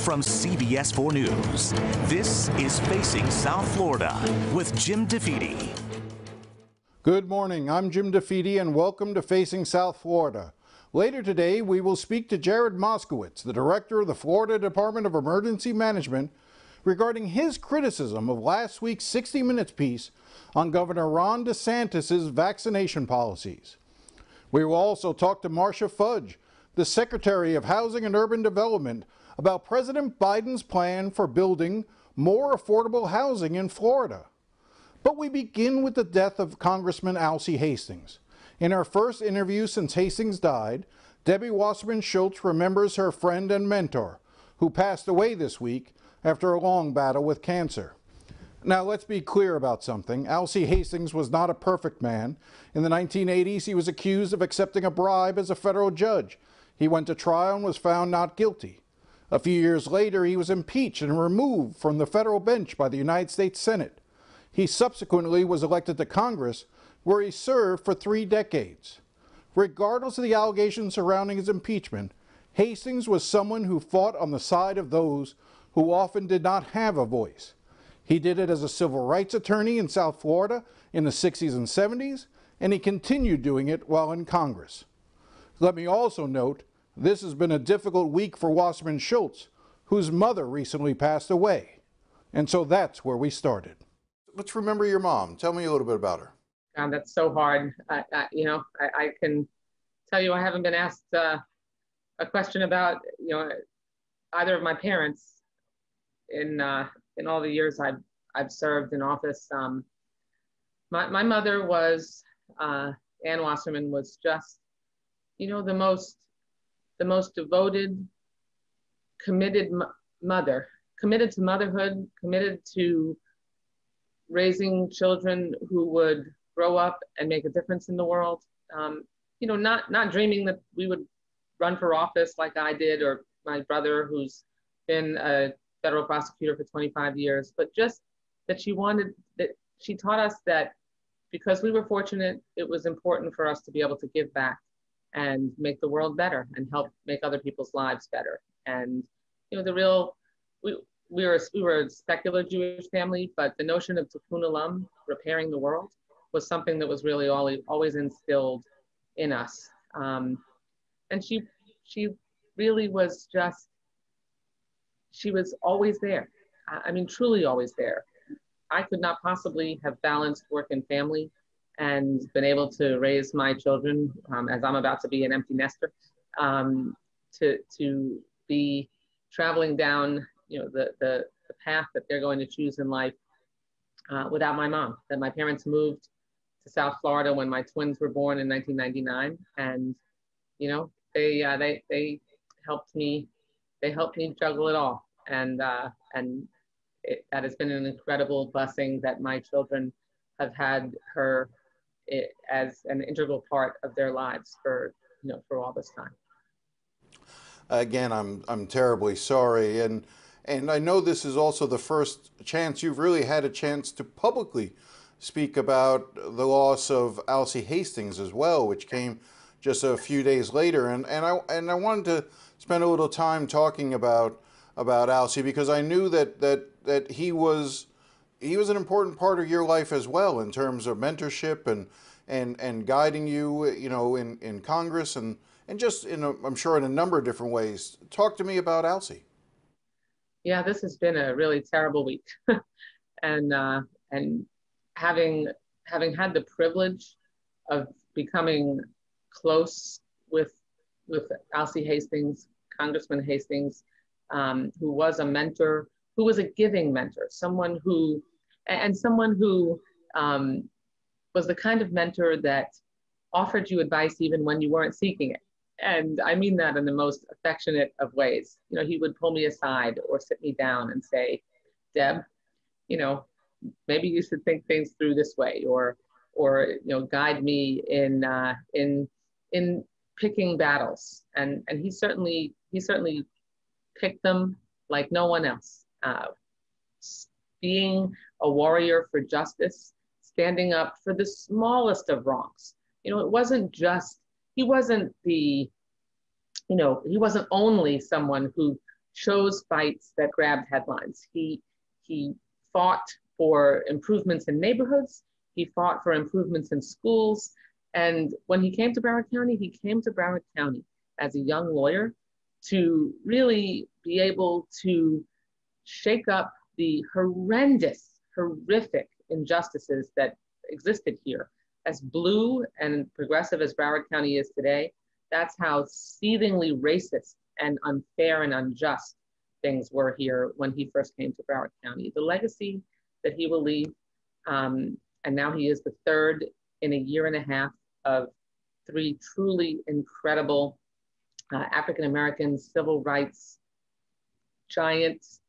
from CBS 4 News, this is Facing South Florida with Jim DeFede. Good morning. I'm Jim DeFede and welcome to Facing South Florida. Later today, we will speak to Jared Moskowitz, the director of the Florida Department of Emergency Management, regarding his criticism of last week's 60 Minutes piece on Governor Ron DeSantis' vaccination policies. We will also talk to Marcia Fudge, the Secretary of Housing and Urban Development, about President Biden's plan for building more affordable housing in Florida. But we begin with the death of Congressman Alcee Hastings. In her first interview since Hastings died, Debbie Wasserman Schultz remembers her friend and mentor, who passed away this week after a long battle with cancer. Now, let's be clear about something. Alcee Hastings was not a perfect man. In the 1980s, he was accused of accepting a bribe as a federal judge. He went to trial and was found not guilty. A few years later, he was impeached and removed from the federal bench by the United States Senate. He subsequently was elected to Congress, where he served for three decades. Regardless of the allegations surrounding his impeachment, Hastings was someone who fought on the side of those who often did not have a voice. He did it as a civil rights attorney in South Florida in the 60s and 70s, and he continued doing it while in Congress. Let me also note this has been a difficult week for Wasserman Schultz, whose mother recently passed away. And so that's where we started. Let's remember your mom. Tell me a little bit about her. God, that's so hard. I, I, you know, I, I, can tell you I haven't been asked uh, a question about, you know, either of my parents in uh, in all the years I've I've served in office. Um, my my mother was uh, Ann Wasserman was just, you know, the most the most devoted, committed mother, committed to motherhood, committed to raising children who would grow up and make a difference in the world. Um, you know, not not dreaming that we would run for office like I did or my brother, who's been a federal prosecutor for 25 years, but just that she wanted that she taught us that because we were fortunate, it was important for us to be able to give back and make the world better and help make other people's lives better. And you know, the real we we were we were a secular Jewish family, but the notion of tikkun olam, repairing the world, was something that was really always always instilled in us. Um, and she she really was just she was always there. I mean, truly always there. I could not possibly have balanced work and family and been able to raise my children um, as I'm about to be an empty nester, um, to, to be traveling down, you know, the, the, the, path that they're going to choose in life uh, without my mom. That my parents moved to South Florida when my twins were born in 1999. And, you know, they, uh, they, they helped me they helped me juggle it all. And, uh, and it, that has been an incredible blessing that my children have had her it, as an integral part of their lives for, you know, for all this time. Again, I'm, I'm terribly sorry. And, and I know this is also the first chance you've really had a chance to publicly speak about the loss of Alcee Hastings as well, which came just a few days later. And, and, I, and I wanted to spend a little time talking about about Alcee because I knew that that that he was he was an important part of your life as well in terms of mentorship and and and guiding you you know in in Congress and and just in I'm sure in a number of different ways. Talk to me about Alcee. Yeah, this has been a really terrible week, and uh, and having having had the privilege of becoming close with with Alcee Hastings, Congressman Hastings, um, who was a mentor, who was a giving mentor, someone who, and someone who um, was the kind of mentor that offered you advice even when you weren't seeking it. And I mean that in the most affectionate of ways. You know, he would pull me aside or sit me down and say, Deb, you know, maybe you should think things through this way, or, or you know, guide me in uh, in in picking battles, and and he certainly he certainly picked them like no one else. Uh, being a warrior for justice, standing up for the smallest of wrongs. You know, it wasn't just he wasn't the, you know, he wasn't only someone who chose fights that grabbed headlines. He, he fought for improvements in neighborhoods. He fought for improvements in schools. And when he came to Broward County, he came to Broward County as a young lawyer to really be able to shake up the horrendous, horrific injustices that existed here. As blue and progressive as Broward County is today, that's how seethingly racist and unfair and unjust things were here when he first came to Broward County. The legacy that he will leave, um, and now he is the third in a year and a half of three truly incredible uh, African American civil rights giants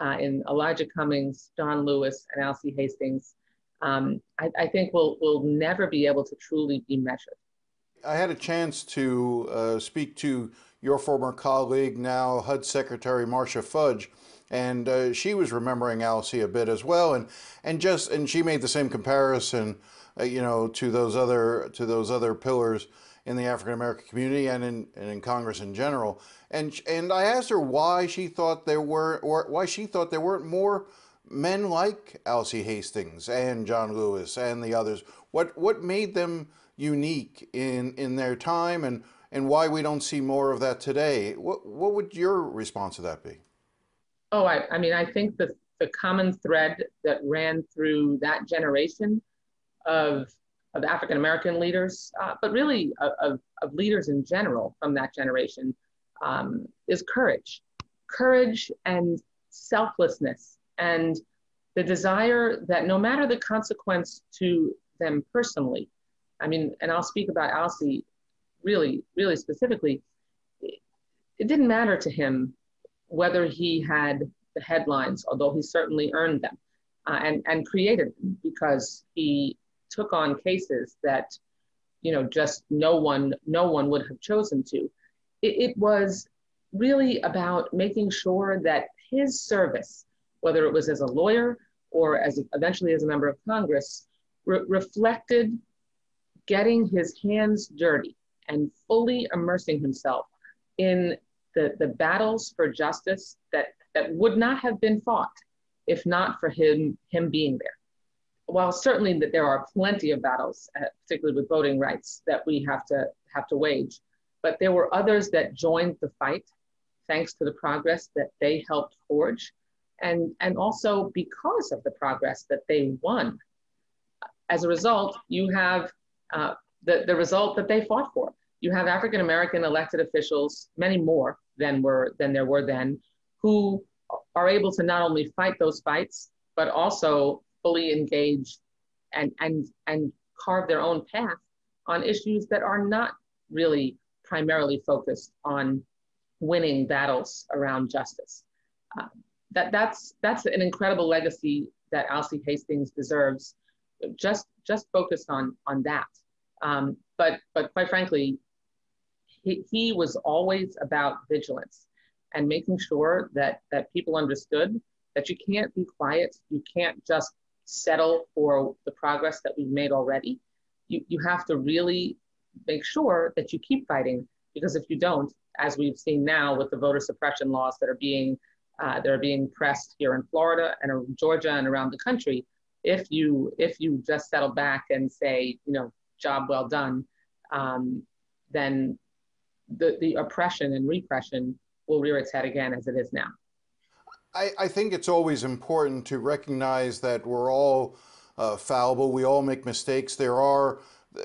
uh, in Elijah Cummings, John Lewis, and Alcee Hastings. Um, I, I, think we'll, we'll never be able to truly be measured. I had a chance to uh, speak to your former colleague, now HUD Secretary Marcia Fudge, and uh, she was remembering Alcee a bit as well, and and just and she made the same comparison, uh, you know, to those other to those other pillars in the African American community and in and in Congress in general. And and I asked her why she thought there were or why she thought there weren't more men like Alcee Hastings and John Lewis and the others. What what made them unique in in their time and and why we don't see more of that today. What what would your response to that be? Oh, I, I mean, I think the the common thread that ran through that generation of of African American leaders, uh, but really of, of, leaders in general from that generation, um, is courage, courage and selflessness, and the desire that no matter the consequence to them personally, I mean, and I'll speak about Alcee really, really specifically, it didn't matter to him whether he had the headlines, although he certainly earned them uh, and, and created them because he took on cases that, you know, just no one, no one would have chosen to. It, it was really about making sure that his service, whether it was as a lawyer or as eventually as a member of Congress, re- reflected getting his hands dirty and fully immersing himself in the, the battles for justice that, that would not have been fought if not for him, him being there. While certainly that there are plenty of battles, uh, particularly with voting rights, that we have to have to wage, but there were others that joined the fight thanks to the progress that they helped forge, and, and also because of the progress that they won. As a result, you have uh, the, the result that they fought for. You have African American elected officials, many more than were than there were then, who are able to not only fight those fights, but also fully engage and and and carve their own path on issues that are not really primarily focused on winning battles around justice. Uh, that that's that's an incredible legacy that Alcee Hastings deserves. Just just focused on on that. Um, but, but quite frankly, he, he was always about vigilance and making sure that, that people understood that you can't be quiet. You can't just settle for the progress that we've made already. You, you have to really make sure that you keep fighting because if you don't, as we've seen now with the voter suppression laws that are being uh, that are being pressed here in Florida and Georgia and around the country, if you if you just settle back and say, you know, job well done, um, then the, the oppression and repression will rear its head again as it is now. I, I think it's always important to recognize that we're all uh, fallible. We all make mistakes. There are,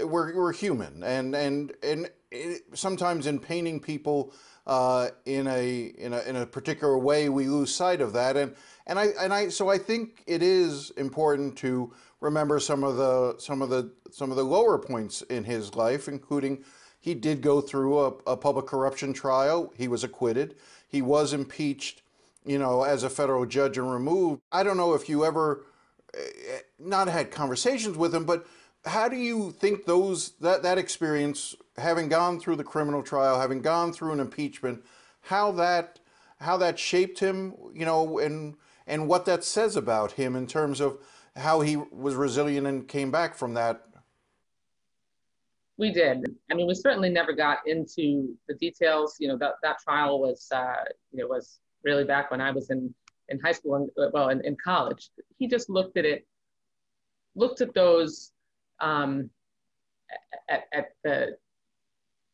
we're, we're human. And, and, and it, sometimes in painting people uh, in, a, in, a, in a particular way, we lose sight of that. And, and, I, and I, so I think it is important to remember some of the some of the some of the lower points in his life, including he did go through a, a public corruption trial. He was acquitted. He was impeached, you know, as a federal judge and removed. I don't know if you ever eh, not had conversations with him, but how do you think those that that experience, having gone through the criminal trial, having gone through an impeachment, how that how that shaped him, you know, and and what that says about him in terms of how he was resilient and came back from that? We did. I mean, we certainly never got into the details. You know, that, that trial was, uh, you know, was really back when I was in, in high school and well, in, in college. He just looked at it, looked at those um, at, at the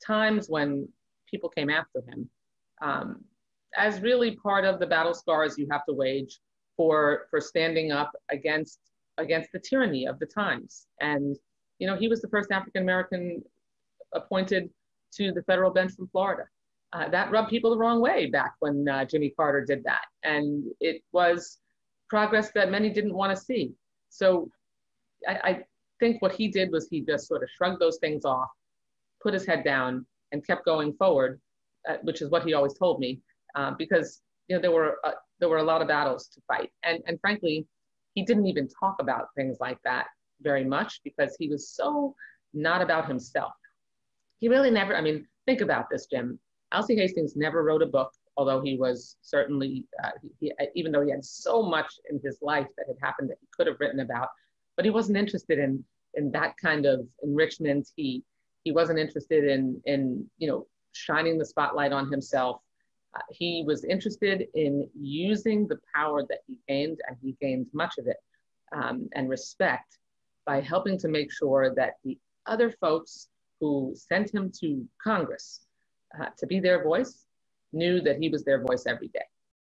times when people came after him um, as really part of the battle scars you have to wage for for standing up against against the tyranny of the times. And you know, he was the first African American appointed to the federal bench from Florida. Uh, that rubbed people the wrong way back when uh, Jimmy Carter did that, and it was progress that many didn't want to see. So, I, I think what he did was he just sort of shrugged those things off, put his head down, and kept going forward, uh, which is what he always told me, uh, because you know there were uh, there were a lot of battles to fight, and and frankly, he didn't even talk about things like that very much because he was so not about himself. He really never. I mean, think about this, Jim. Alcee Hastings never wrote a book, although he was certainly, uh, he, even though he had so much in his life that had happened that he could have written about, but he wasn't interested in in that kind of enrichment. He he wasn't interested in in you know shining the spotlight on himself. Uh, he was interested in using the power that he gained, and he gained much of it, um, and respect by helping to make sure that the other folks who sent him to Congress to be their voice knew that he was their voice every day.